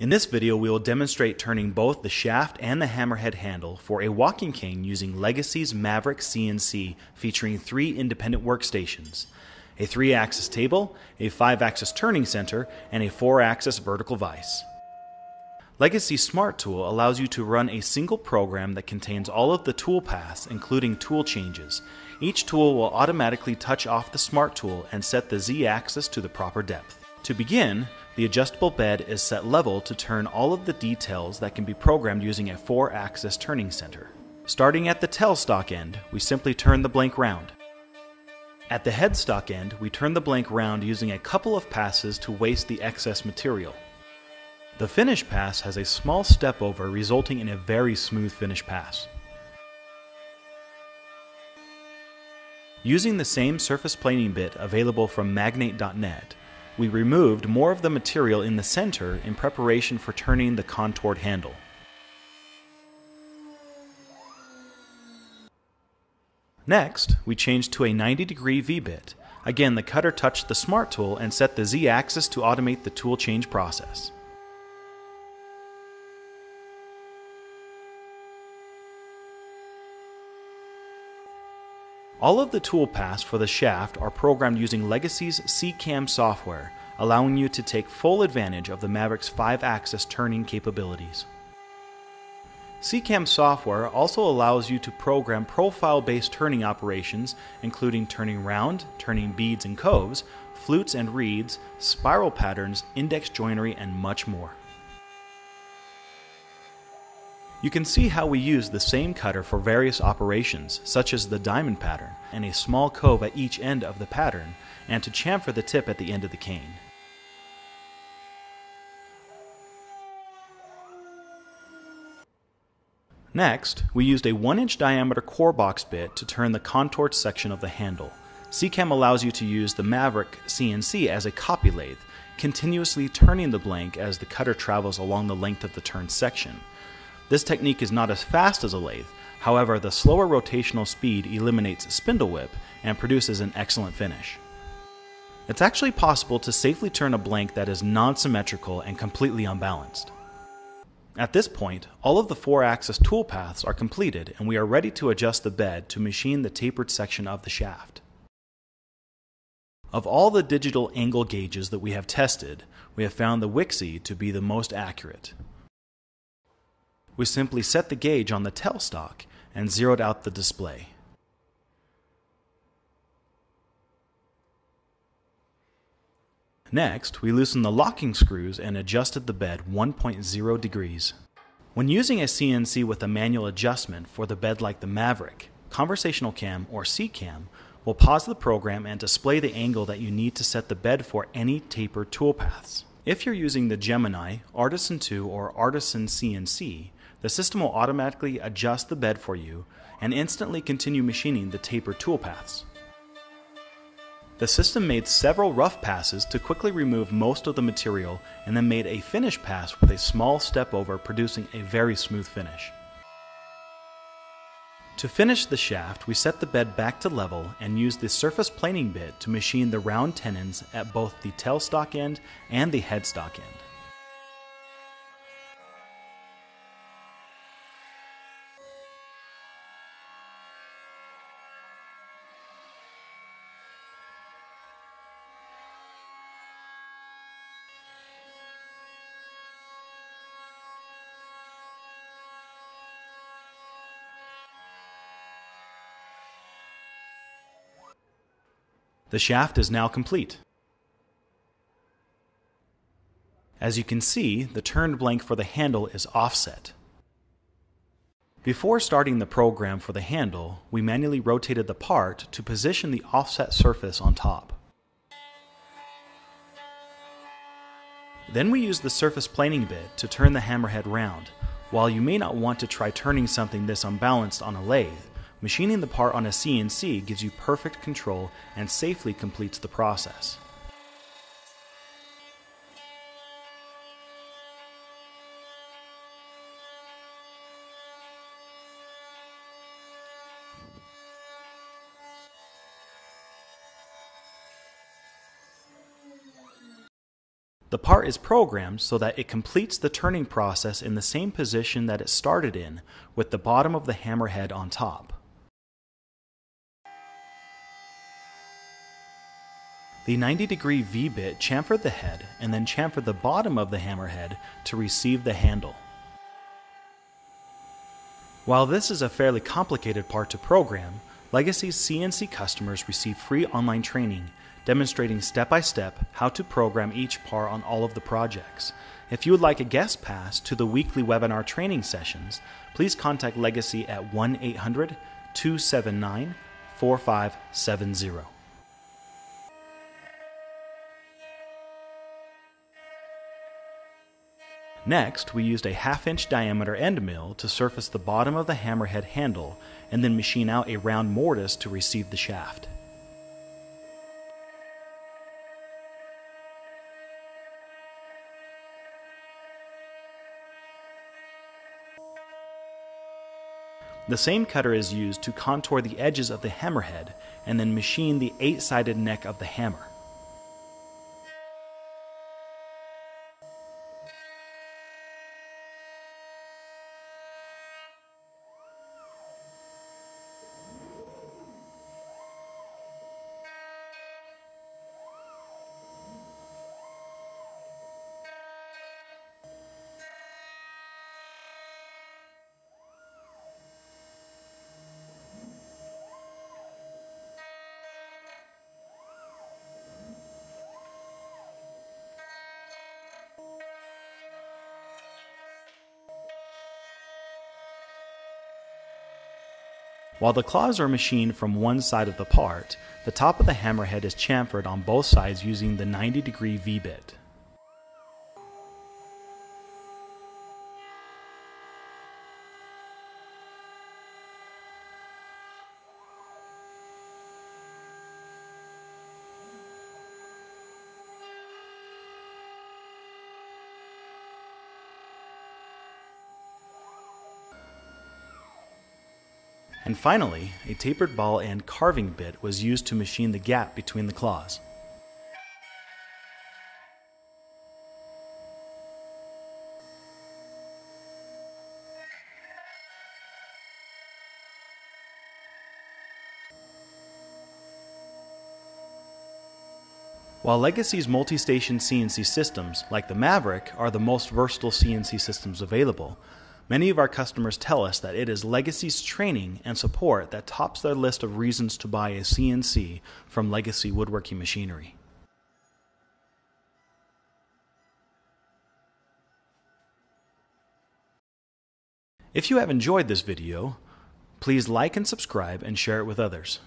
In this video, we will demonstrate turning both the shaft and the hammerhead handle for a walking cane using Legacy's Maverick CNC featuring three independent workstations, a 3-axis table, a 5-axis turning center, and a 4-axis vertical vise. Legacy Smart Tool allows you to run a single program that contains all of the tool paths, including tool changes. Each tool will automatically touch off the Smart Tool and set the Z-axis to the proper depth. To begin, the adjustable bed is set level to turn all of the details that can be programmed using a 4-axis turning center. Starting at the tailstock end, we simply turn the blank round. At the headstock end, we turn the blank round using a couple of passes to waste the excess material. The finish pass has a small step over resulting in a very smooth finish pass. Using the same surface planing bit available from Magnate.net, we removed more of the material in the center in preparation for turning the contoured handle. Next, we changed to a 90 degree V-bit. Again, the cutter touched the Smart tool and set the Z-axis to automate the tool change process. All of the tool paths for the shaft are programmed using Legacy's C-Cam software, allowing you to take full advantage of the Maverick's 5-axis turning capabilities. C-Cam software also allows you to program profile-based turning operations, including turning round, turning beads and coves, flutes and reeds, spiral patterns, index joinery, and much more. You can see how we use the same cutter for various operations, such as the diamond pattern, and a small cove at each end of the pattern, and to chamfer the tip at the end of the cane. Next, we used a 1 inch diameter core box bit to turn the contoured section of the handle. C-Cam allows you to use the Maverick CNC as a copy lathe, continuously turning the blank as the cutter travels along the length of the turned section. This technique is not as fast as a lathe, however, the slower rotational speed eliminates spindle whip and produces an excellent finish. It's actually possible to safely turn a blank that is non-symmetrical and completely unbalanced. At this point, all of the 4-axis tool paths are completed and we are ready to adjust the bed to machine the tapered section of the shaft. Of all the digital angle gauges that we have tested, we have found the Wixey to be the most accurate we simply set the gauge on the tailstock and zeroed out the display. Next, we loosened the locking screws and adjusted the bed 1.0 degrees. When using a CNC with a manual adjustment for the bed like the Maverick, Conversational Cam or C-Cam will pause the program and display the angle that you need to set the bed for any taper toolpaths. If you're using the Gemini, Artisan 2, or Artisan CNC, the system will automatically adjust the bed for you and instantly continue machining the taper toolpaths. The system made several rough passes to quickly remove most of the material and then made a finish pass with a small step over producing a very smooth finish. To finish the shaft, we set the bed back to level and used the surface planing bit to machine the round tenons at both the tailstock end and the headstock end. The shaft is now complete. As you can see, the turned blank for the handle is offset. Before starting the program for the handle, we manually rotated the part to position the offset surface on top. Then we used the surface planing bit to turn the hammerhead round. While you may not want to try turning something this unbalanced on a lathe, Machining the part on a CNC gives you perfect control and safely completes the process. The part is programmed so that it completes the turning process in the same position that it started in, with the bottom of the hammerhead on top. The 90 degree V-bit chamfered the head and then chamfered the bottom of the hammerhead to receive the handle. While this is a fairly complicated part to program, Legacy's CNC customers receive free online training demonstrating step by step how to program each part on all of the projects. If you would like a guest pass to the weekly webinar training sessions, please contact Legacy at 1 800 279 4570. Next, we used a half inch diameter end mill to surface the bottom of the hammerhead handle and then machine out a round mortise to receive the shaft. The same cutter is used to contour the edges of the hammerhead and then machine the eight sided neck of the hammer. While the claws are machined from one side of the part, the top of the hammerhead is chamfered on both sides using the 90 degree V-bit. And finally, a tapered ball and carving bit was used to machine the gap between the claws. While Legacy's multi station CNC systems, like the Maverick, are the most versatile CNC systems available, Many of our customers tell us that it is Legacy's training and support that tops their list of reasons to buy a CNC from Legacy Woodworking Machinery. If you have enjoyed this video, please like and subscribe and share it with others.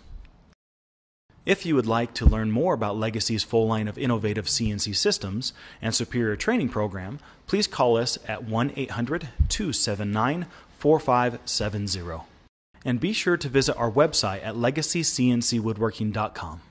If you would like to learn more about Legacy's full line of innovative CNC systems and superior training program, please call us at 1 800 279 4570. And be sure to visit our website at legacycncwoodworking.com.